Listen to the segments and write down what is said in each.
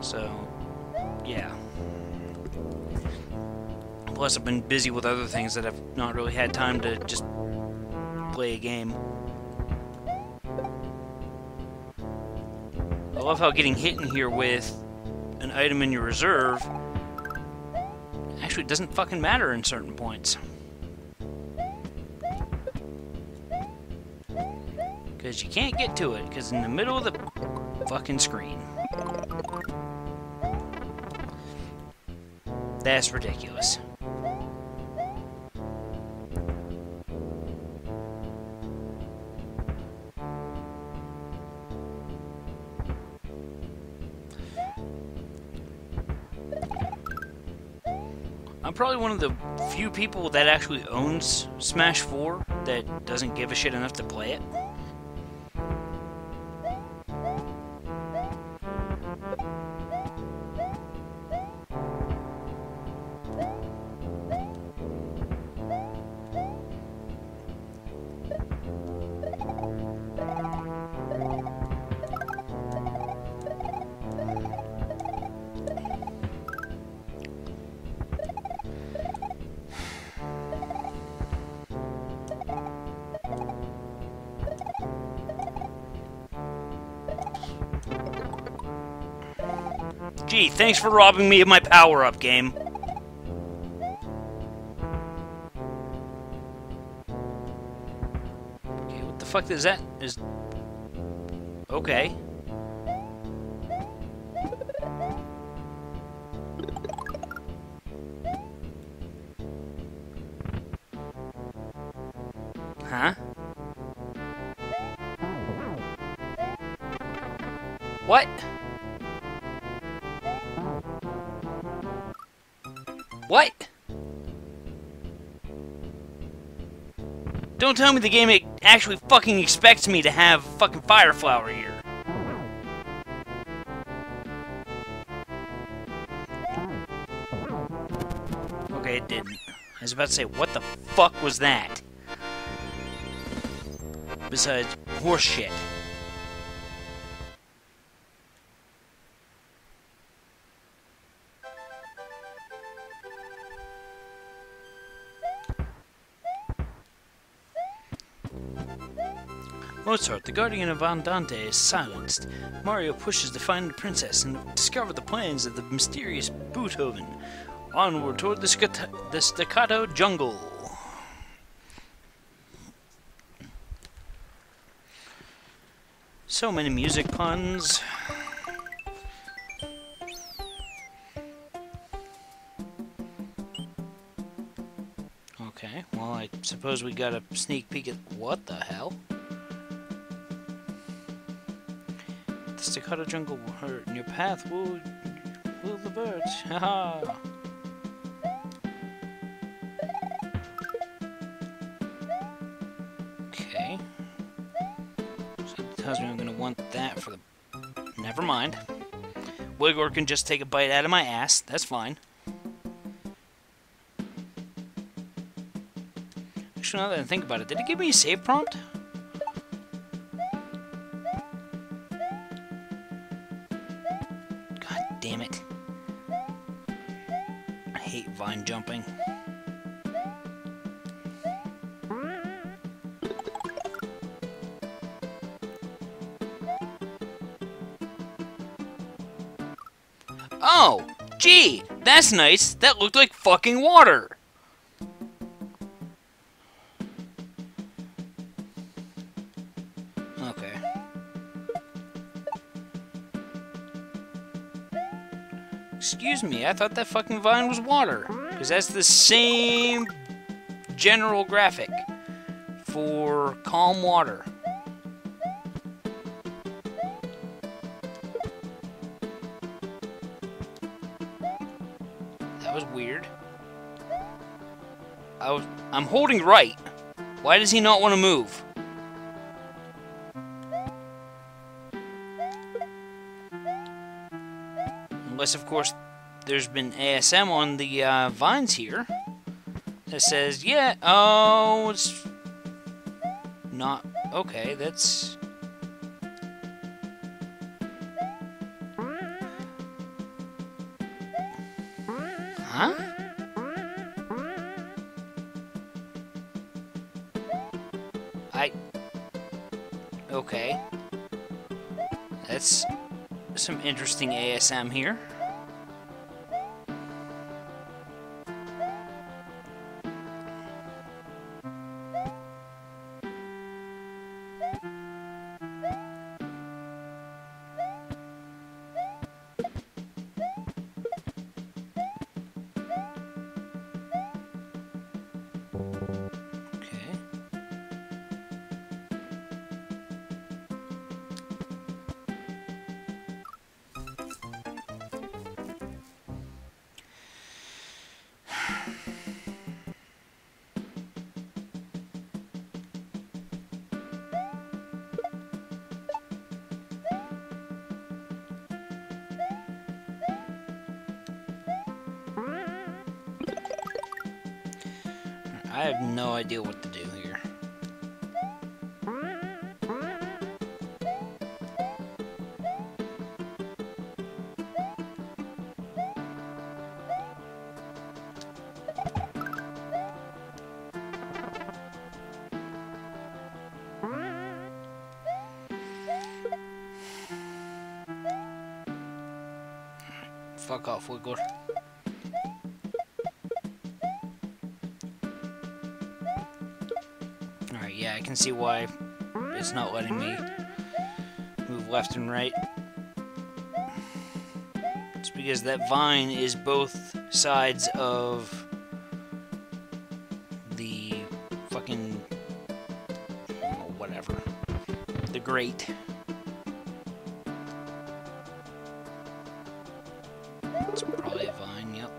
So, yeah. Plus, I've been busy with other things that I've not really had time to just play a game. I love how getting hit in here with an item in your reserve actually doesn't fucking matter in certain points. Because you can't get to it, because in the middle of the fucking screen. That's ridiculous. I'm probably one of the few people that actually owns Smash 4 that doesn't give a shit enough to play it. Thanks for robbing me of my power-up, game. Okay, what the fuck is that? Is... Okay. Huh? What? What? Don't tell me the game actually fucking expects me to have fucking Fire Flower here. Okay, it didn't. I was about to say, what the fuck was that? Besides, horseshit. Mozart, the guardian of Andante, is silenced. Mario pushes to find the princess and discover the plans of the mysterious Beethoven. Onward toward the, scata- the staccato jungle. So many music puns. Okay, well, I suppose we got a sneak peek at what the hell? Staccato jungle will hurt, and your path will will the birds. Haha. okay. So it tells me I'm gonna want that for the. Never mind. Wiggler can just take a bite out of my ass. That's fine. Actually, now that I think about it, did it give me a save prompt? Jumping. Oh! Gee! That's nice! That looked like fucking water! Okay. Excuse me, I thought that fucking vine was water. Because that's the same general graphic for calm water. That was weird. I was, I'm holding right. Why does he not want to move? Unless, of course, there's been ASM on the uh, vines here that says, yeah, oh, it's not, okay, that's... Huh? I... Okay. That's some interesting ASM here. I have no idea what to do here. Fuck off, Wiggler. Can see why it's not letting me move left and right. It's because that vine is both sides of the fucking whatever. The grate. It's probably a vine, yep.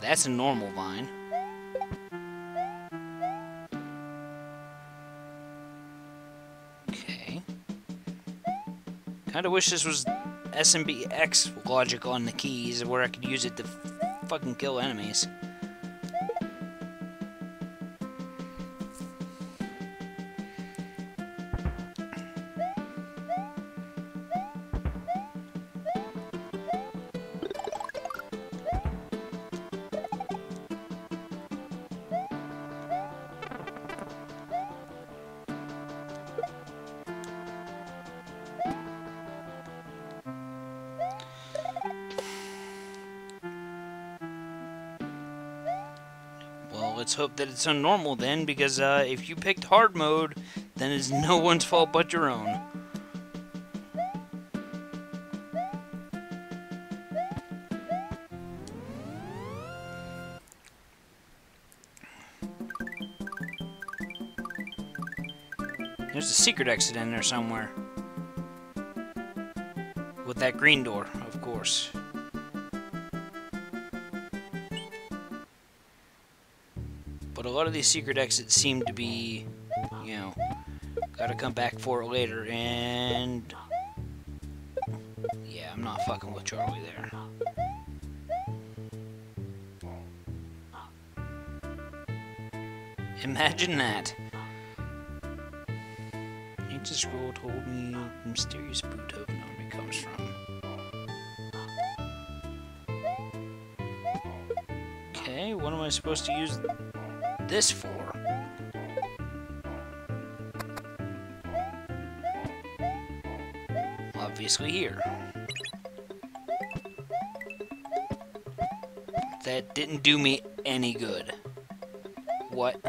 That's a normal vine. Kinda wish this was SMBX logic on the keys where I could use it to fucking kill enemies. That it's on normal then, because uh, if you picked hard mode, then it's no one's fault but your own. There's a secret exit in there somewhere. With that green door, of course. Lot of these secret exits seem to be, you know, gotta come back for it later, and... Yeah, I'm not fucking with Charlie there. Imagine that. Ancient scroll told me the mysterious Beethoven army comes from. Okay, what am I supposed to use this for? Obviously here. That didn't do me any good. What?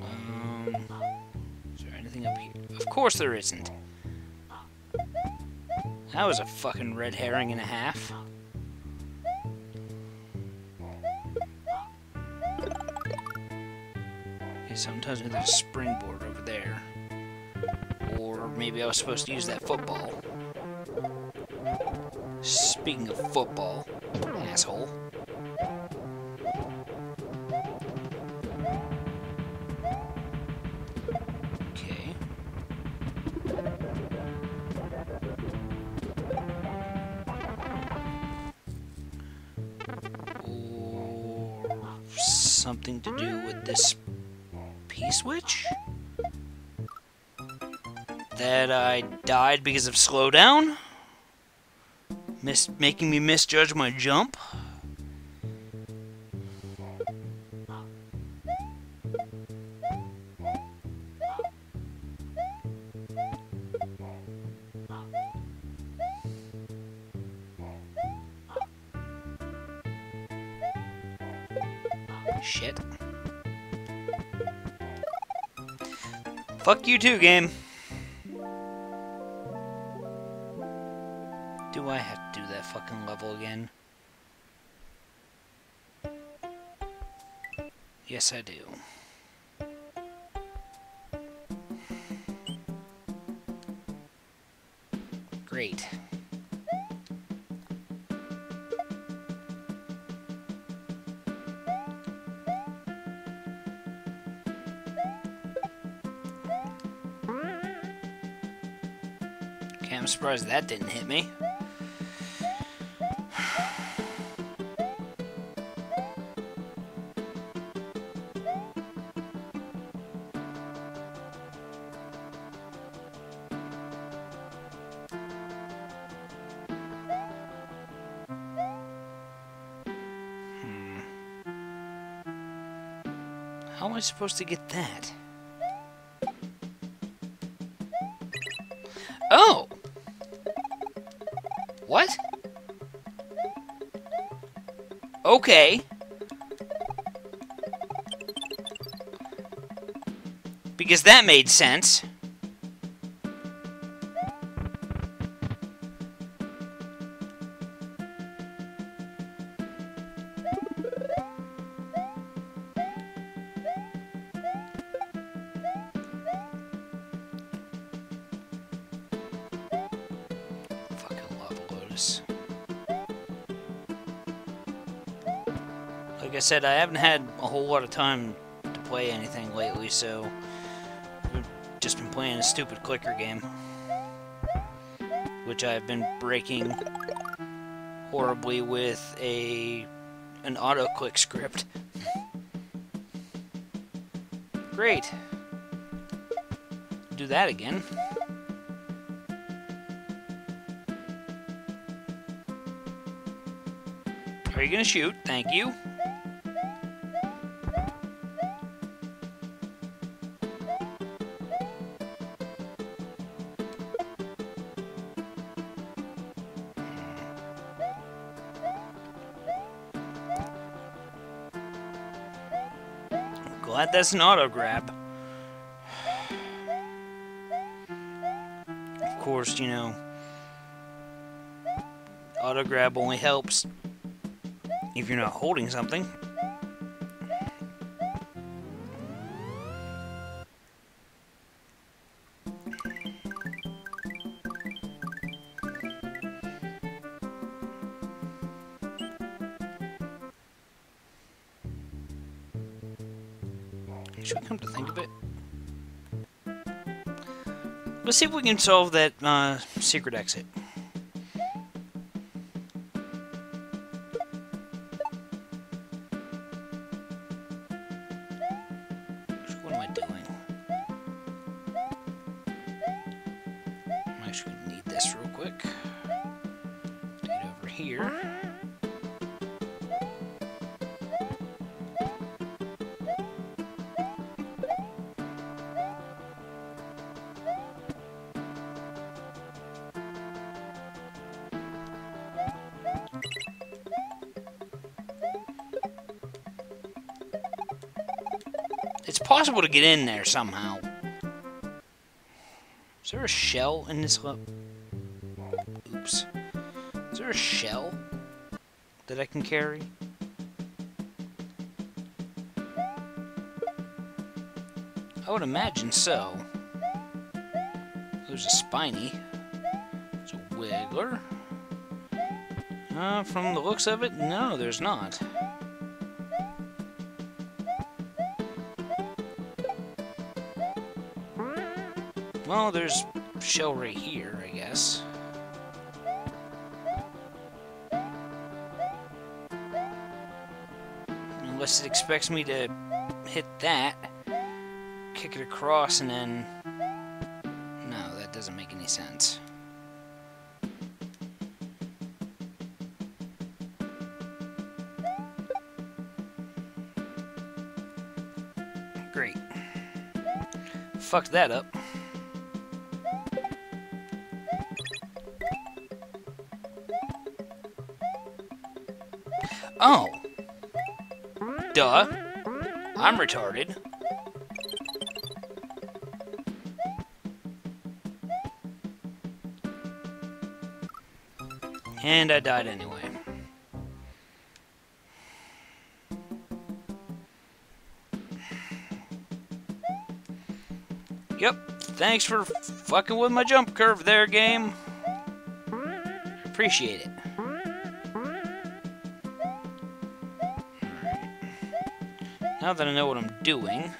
Um, is there anything up here? Of course there isn't. That was a fucking red herring and a half. Okay, sometimes there's a springboard over there. Or maybe I was supposed to use that football. Speaking of football, asshole. something to do with this P-switch? That I died because of slowdown? Making me misjudge my jump? You too, game. Do I have to do that fucking level again? Yes, I do. Great. Surprised that didn't hit me. Hmm. How am I supposed to get that? Oh! What? Okay. Because that made sense. Said, I haven't had a whole lot of time to play anything lately, so I've just been playing a stupid clicker game, which I've been breaking horribly with a an auto click script. Great. Do that again. Are you gonna shoot? Thank you. That's an auto grab. Of course, you know, auto grab only helps if you're not holding something. We come to think of it? Let's see if we can solve that uh, secret exit. It's possible to get in there somehow. Is there a shell in this Oops. Is there a shell that I can carry? I would imagine so. There's a spiny. There's a wiggler. Uh, from the looks of it, no, there's not. Well, there's shell right here, I guess. Unless it expects me to hit that, kick it across, and then... No, that doesn't make any sense. Great. Fucked that up. Oh. Duh. I'm retarded. And I died anyway. Yep. Thanks for fucking with my jump curve there, game. Appreciate it. Now that I know what I'm doing...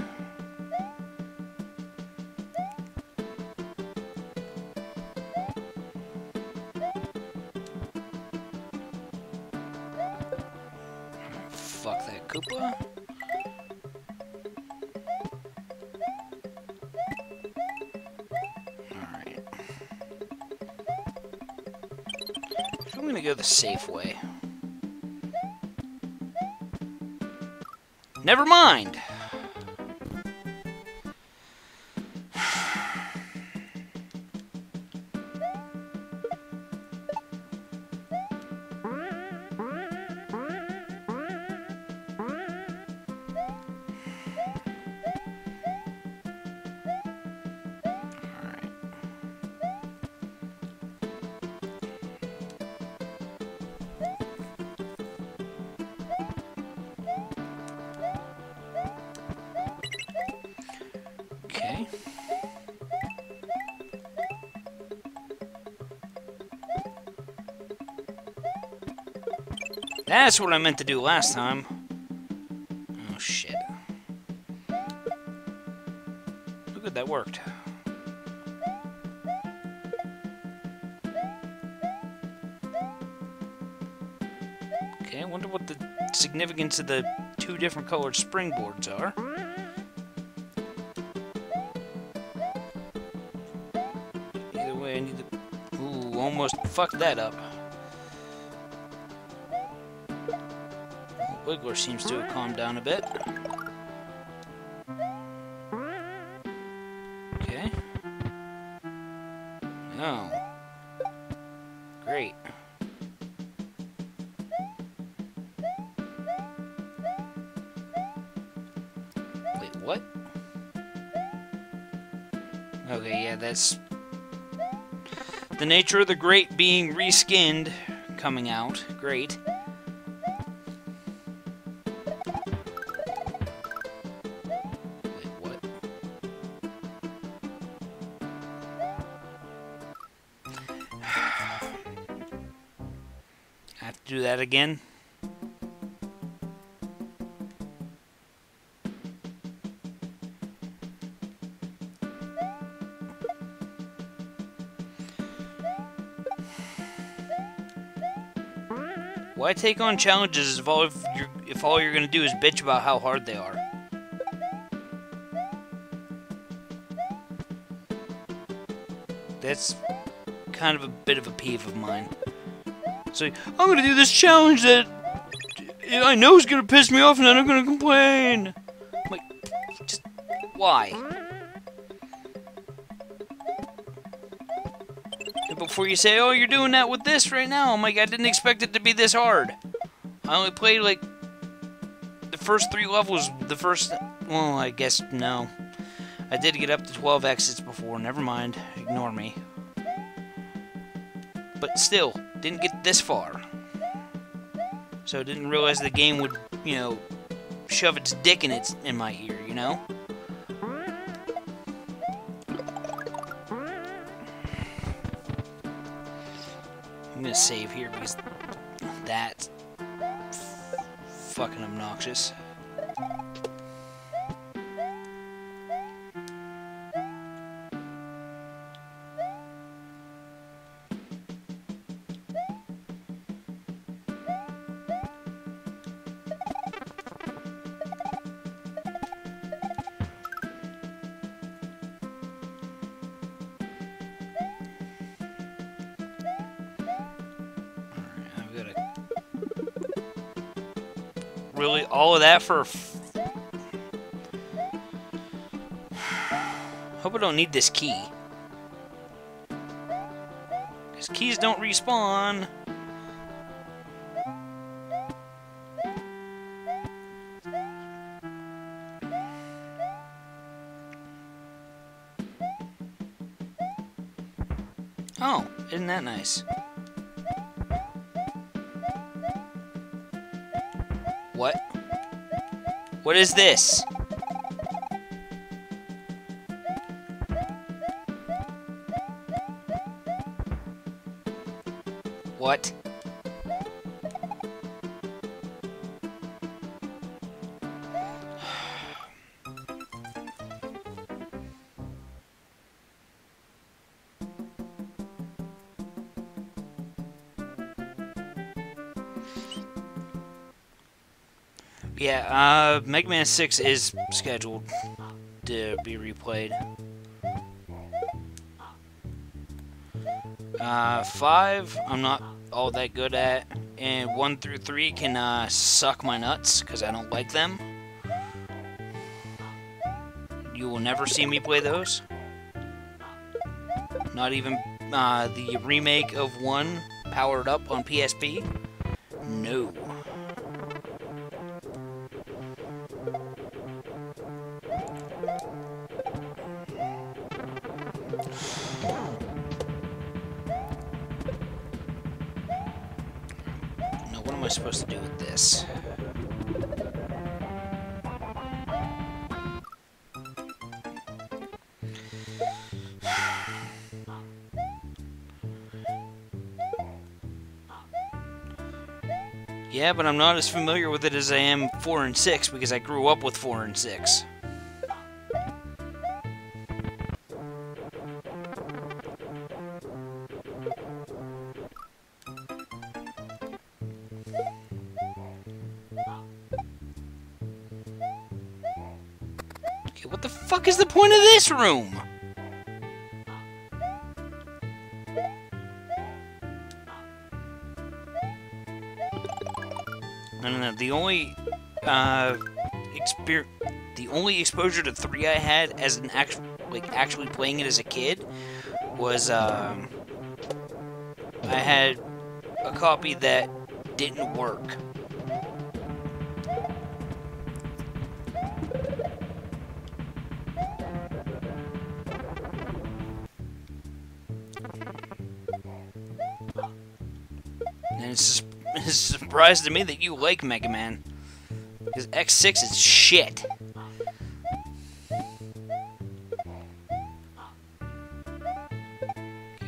Fuck that Koopa. Alright. I'm gonna go the safe way. Never mind. That's what I meant to do last time. Oh shit. Look good, that worked. Okay, I wonder what the significance of the two different colored springboards are. Either way, I need to... Ooh, almost fucked that up. Wiggler seems to have calmed down a bit. Okay. Oh. Great. Wait, what? Okay, yeah, that's the nature of the great being reskinned coming out. Great. That again? Why take on challenges if all if, you're, if all you're gonna do is bitch about how hard they are? That's kind of a bit of a peeve of mine. So I'm gonna do this challenge that I know is gonna piss me off, and then I'm gonna complain. I'm like, just why? And before you say, "Oh, you're doing that with this right now," I'm like, I didn't expect it to be this hard. I only played like the first three levels. The first, well, I guess no. I did get up to 12 exits before. Never mind. Ignore me. But still, didn't get this far. So didn't realize the game would, you know, shove its dick in its in my ear. You know. I'm gonna save here because that's fucking obnoxious. That for... Hope I don't need this key. Because keys don't respawn. Oh, isn't that nice? What? What is this? Yeah, uh, Mega Man 6 is scheduled to be replayed. Uh, 5, I'm not all that good at. And 1 through 3 can uh, suck my nuts, because I don't like them. You will never see me play those. Not even uh, the remake of 1 powered up on PSP. No. Yeah, but I'm not as familiar with it as I am 4 and 6 because I grew up with 4 and 6. Okay, what the fuck is the point of this room? The only uh, exper- the only exposure to three I had as an actual, like actually playing it as a kid, was um, I had a copy that didn't work. it's, a surprise to me that you like Mega Man. Because X6 is shit. Okay,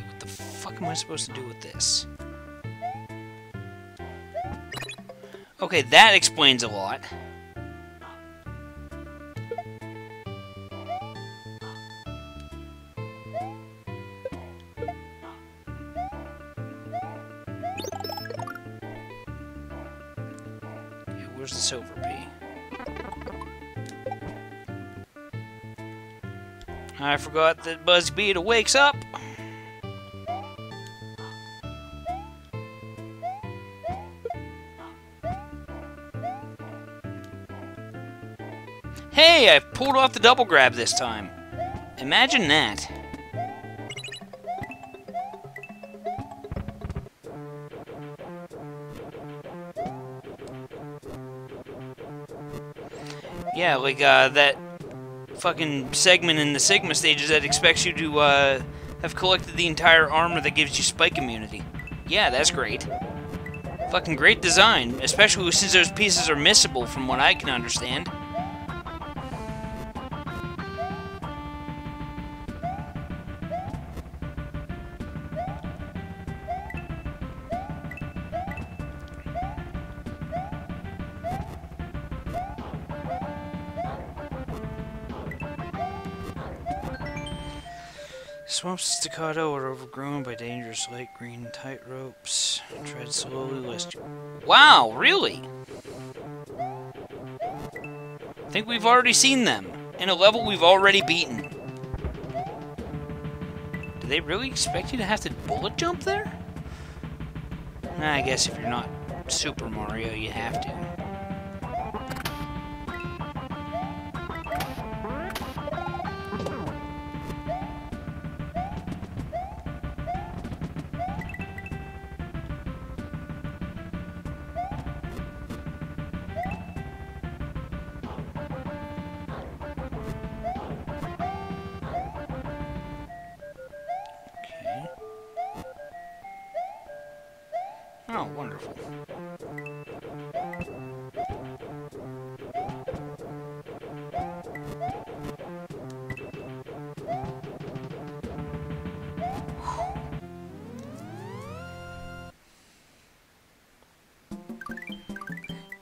what the fuck am I supposed to do with this? Okay, that explains a lot. Forgot that Buzz Beetle wakes up. Hey, I've pulled off the double grab this time. Imagine that. Yeah, like uh, that fucking segment in the Sigma stages that expects you to uh, have collected the entire armor that gives you spike immunity. Yeah, that's great. Fucking great design, especially since those pieces are missable from what I can understand. Swamps staccato are overgrown by dangerous light green tight ropes. Tread slowly lest you. Wow, really? I think we've already seen them in a level we've already beaten. Do they really expect you to have to bullet jump there? I guess if you're not Super Mario, you have to.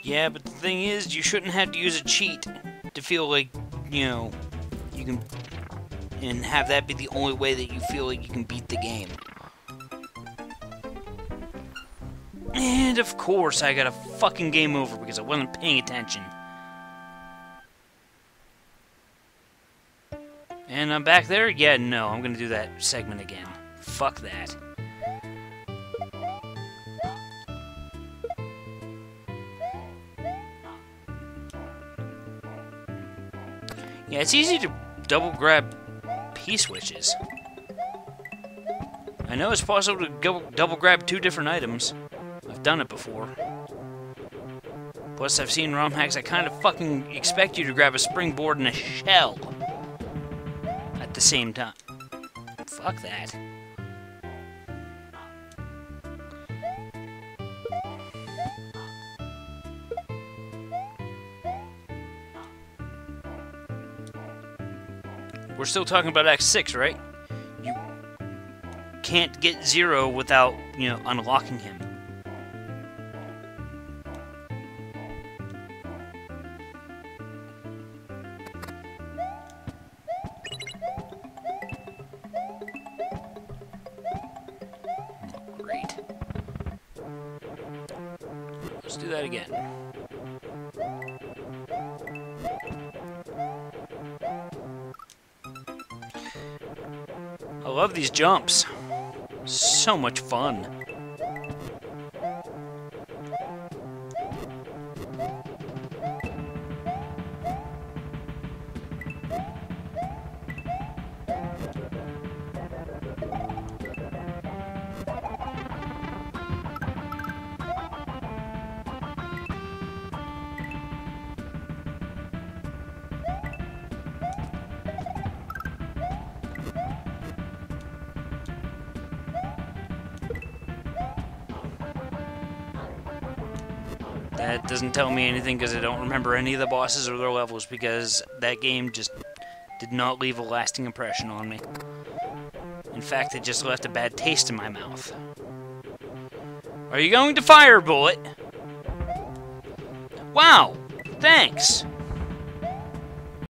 Yeah, but the thing is, you shouldn't have to use a cheat to feel like, you know, you can... And have that be the only way that you feel like you can beat the game. And of course, I got a fucking game over because I wasn't paying attention. And I'm back there? Yeah, no, I'm gonna do that segment again. Fuck that. Yeah, it's easy to double grab P-switches. I know it's possible to go double grab two different items. I've done it before. Plus, I've seen ROM hacks that kind of fucking expect you to grab a springboard and a shell at the same time. Fuck that. We're still talking about X6, right? You can't get Zero without, you know, unlocking him. Jumps. So much fun. Tell me anything because I don't remember any of the bosses or their levels because that game just did not leave a lasting impression on me. In fact, it just left a bad taste in my mouth. Are you going to fire, Bullet? Wow! Thanks!